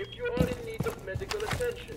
If you are in need of medical attention,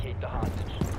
locate the hostage.